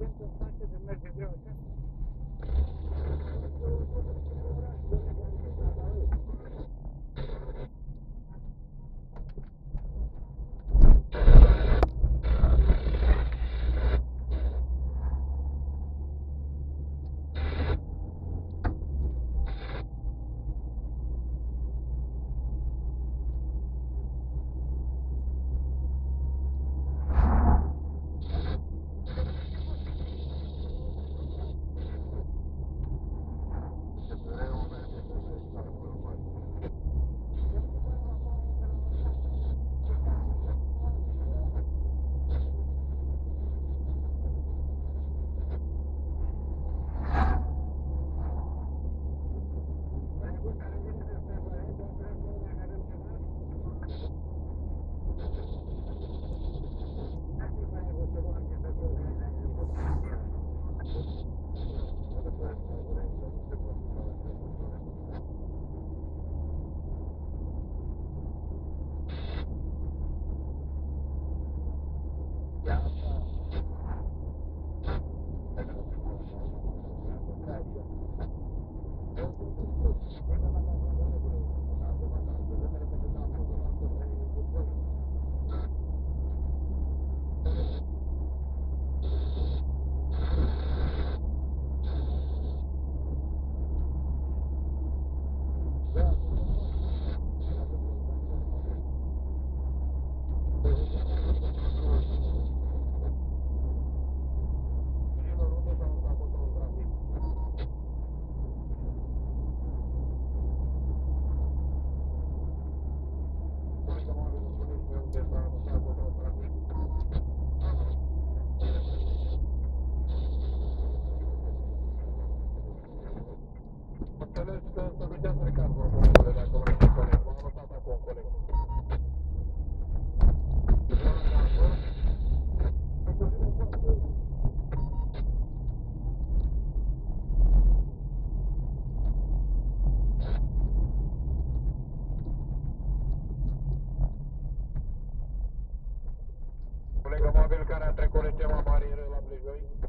winter care a trecut rețeaua Marii la Brijoi?